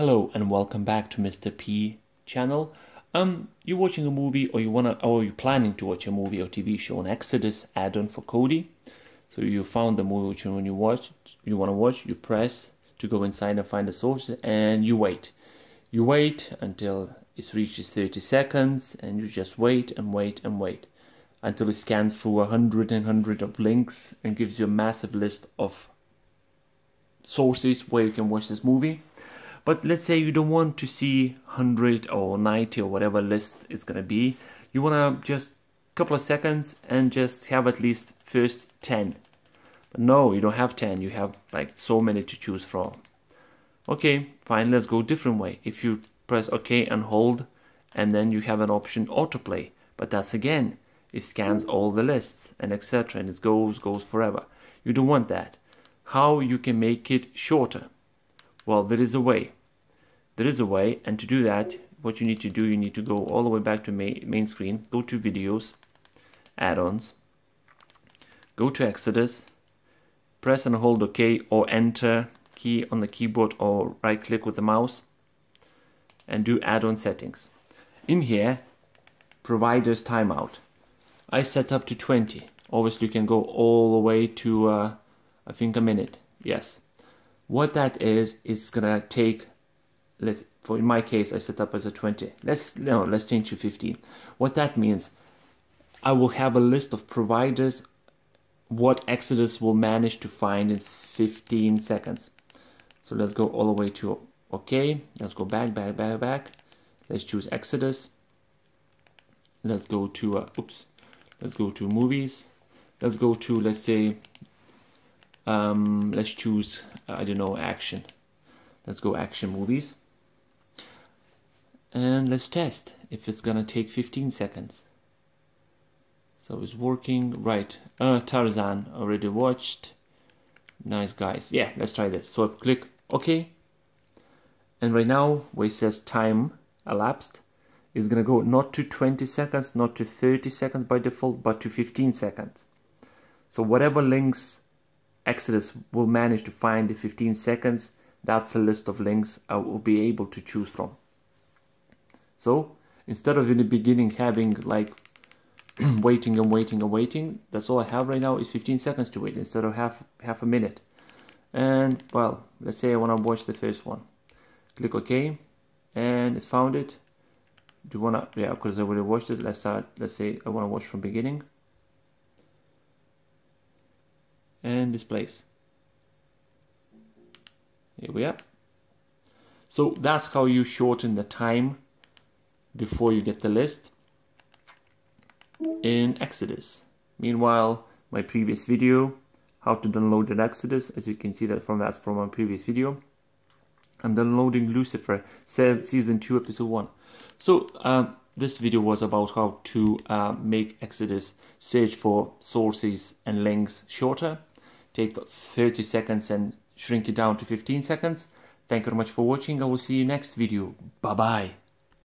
Hello and welcome back to Mr. P channel. Um, you're watching a movie or you wanna or you're planning to watch a movie or TV show on Exodus add-on for Kodi. So you found the movie which when you watch you wanna watch, you press to go inside and find the source and you wait. You wait until it reaches 30 seconds and you just wait and wait and wait until it scans through a hundred and hundred of links and gives you a massive list of sources where you can watch this movie but let's say you don't want to see 100 or 90 or whatever list it's gonna be you want to just couple of seconds and just have at least first 10 but no you don't have 10 you have like so many to choose from. Okay fine let's go different way. If you press ok and hold and then you have an option autoplay. But that's again it scans all the lists and etc and it goes goes forever. You don't want that. How you can make it shorter well, there is a way. There is a way, and to do that, what you need to do, you need to go all the way back to main, screen, go to videos, add-ons, go to Exodus, press and hold OK or enter key on the keyboard or right click with the mouse and do add-on settings. In here, providers timeout. I set up to 20. Obviously you can go all the way to uh, I think a minute. Yes what that is is gonna take let's for in my case I set up as a 20 let's no let's change to 15 what that means I will have a list of providers what Exodus will manage to find in 15 seconds. So let's go all the way to OK let's go back back back back. Let's choose Exodus. Let's go to uh, oops. Let's go to movies. Let's go to let's say um, let's choose I don't know action. Let's go action movies. And let's test if it's gonna take 15 seconds. So it's working right. Uh, Tarzan already watched. Nice guys. Yeah let's try this. So I click OK. And right now where it says time elapsed. Is gonna go not to 20 seconds not to 30 seconds by default but to 15 seconds. So whatever links Exodus will manage to find the 15 seconds, that's the list of links I will be able to choose from. So instead of in the beginning having like waiting and waiting and waiting, that's all I have right now is 15 seconds to wait instead of half half a minute. And well, let's say I want to watch the first one. Click OK, and it's found it. Do you wanna? Yeah, because I already watched it. Let's start. Let's say I want to watch from beginning. And displays. Here we are. So that's how you shorten the time before you get the list in Exodus. Meanwhile, my previous video, how to download an Exodus, as you can see that from that's from my previous video. I'm downloading Lucifer season 2 episode 1. So um, this video was about how to uh, make Exodus search for sources and links shorter take 30 seconds and shrink it down to 15 seconds. Thank you very much for watching. I will see you next video. Bye bye.